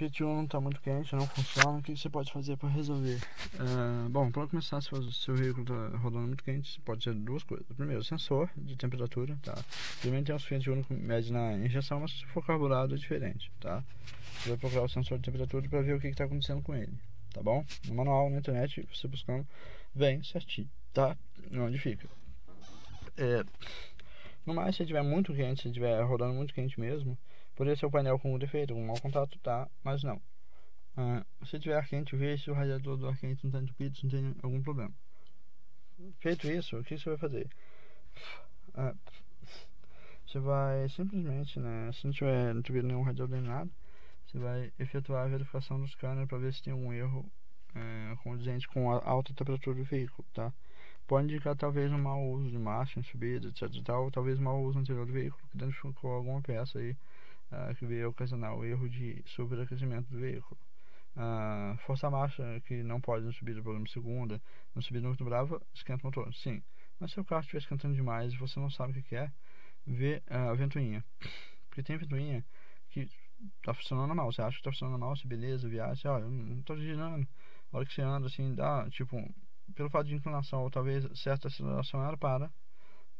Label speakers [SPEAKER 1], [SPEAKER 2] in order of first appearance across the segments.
[SPEAKER 1] Fiat Uno está muito quente, não funciona, o que você pode fazer para resolver? Uh, bom, para começar, se o seu veículo está rodando muito quente, você pode ser duas coisas. Primeiro, sensor de temperatura, tá? Primeiro tem os Fiat Uno que mede na injeção, mas se for carburado é diferente, tá? Você vai procurar o sensor de temperatura para ver o que está acontecendo com ele, tá bom? No manual, na internet, você buscando, vem certinho, tá? Onde fica. É, no mais, se estiver muito quente, se estiver rodando muito quente mesmo, Poderia ser o painel com defeito, com mau contato, tá? Mas não. Ah, se tiver ar quente, vê se o radiador do ar quente não está entupido, se não tem algum problema. Feito isso, o que você vai fazer? Ah, você vai simplesmente, né? Se não tiver entupido nenhum radiador nem nada, você vai efetuar a verificação do scanner para ver se tem algum erro é, condizente com a alta temperatura do veículo, tá? Pode indicar talvez um mau uso de marcha em subida, etc. Tal, talvez um mau uso anterior do veículo, que identificou alguma peça aí que veio ocasionar o erro de superaquecimento do veículo. Uh, força marcha que não pode na subida programa segunda, na subida muito brava, esquenta o motor. Sim, mas se o carro estiver esquentando demais e você não sabe o que é, vê uh, a ventoinha. Porque tem ventoinha que tá funcionando mal. Você acha que tá funcionando mal, se beleza, viagem, olha, não tô girando. A hora que você anda assim, dá, tipo, pelo fato de inclinação, ou talvez certa aceleração, ela para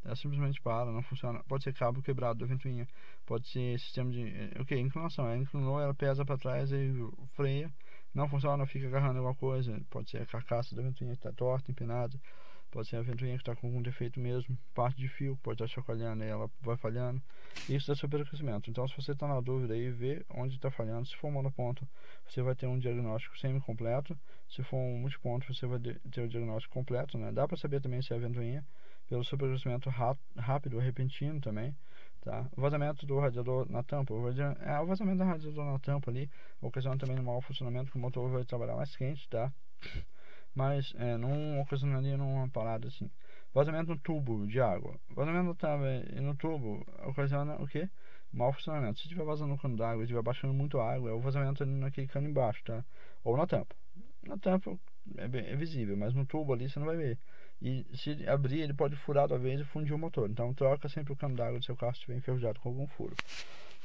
[SPEAKER 1] ela simplesmente para, não funciona. Pode ser cabo quebrado da ventoinha, pode ser sistema de. Eh, ok, inclinação. Ela inclinou, ela pesa para trás e freia. Não funciona, fica agarrando alguma coisa. Pode ser a carcaça da ventoinha que está torta, empinada. Pode ser a ventoinha que está com algum defeito mesmo. Parte de fio, pode estar tá chacoalhando e ela vai falhando. Isso é superaquecimento. Então, se você está na dúvida aí, vê onde está falhando. Se for monoponto, você vai ter um diagnóstico semi-completo. Se for um multiponto, você vai ter o diagnóstico completo. Né? Dá para saber também se é a ventoinha pelo superaquecimento rápido, repentino também. Tá? O vazamento do radiador na tampa. O, é, o vazamento do radiador na tampa ali ocasiona também um mau funcionamento, que o motor vai trabalhar mais quente, tá? Mas é, não ocasionaria numa parada assim. Vazamento no tubo de água. Vazamento no, tampa, no tubo ocasiona o que? Mau funcionamento. Se estiver vazando no cano d'água e estiver baixando muito água, é o vazamento ali naquele cano embaixo, tá? Ou na tampa. Na tampa é, bem, é visível, mas no tubo ali você não vai ver. E se abrir, ele pode furar da vez e fundir o motor. Então troca sempre o cano d'água do seu carro se estiver enferrujado com algum furo.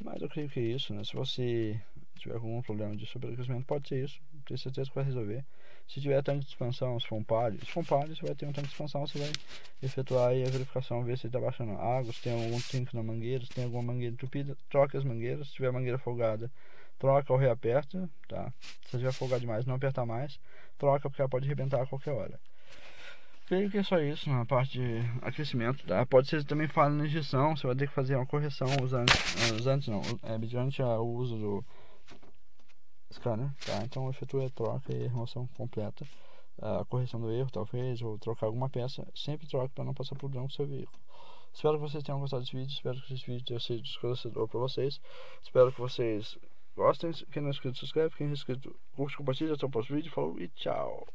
[SPEAKER 1] Mas eu creio que é isso, né? Se você tiver algum problema de superaquecimento, pode ser isso. Tenho certeza que vai resolver. Se tiver tanque de expansão, se for um palio, se for um palio, você vai ter um tanque de expansão, você vai efetuar aí a verificação, ver se está baixando água, se tem algum trinco na mangueira, se tem alguma mangueira entupida, troca as mangueiras, se tiver mangueira folgada, troca ou reaperta, tá? Se tiver folgado demais, não apertar mais, troca porque ela pode arrebentar a qualquer hora. Creio que é só isso na parte de aquecimento, tá? Pode ser também falha na injeção, você vai ter que fazer uma correção usando, antes não, é, mediante o uso do scanner, tá? Então efetua a troca e remoção completa, a correção do erro talvez, ou trocar alguma peça, sempre troca para não passar problema com seu veículo. Espero que vocês tenham gostado desse vídeo, espero que esse vídeo tenha sido esclarecedor para vocês, espero que vocês gostem, quem não é inscrito se inscreve, quem é inscrito curte, compartilha, até o próximo vídeo, falou e tchau!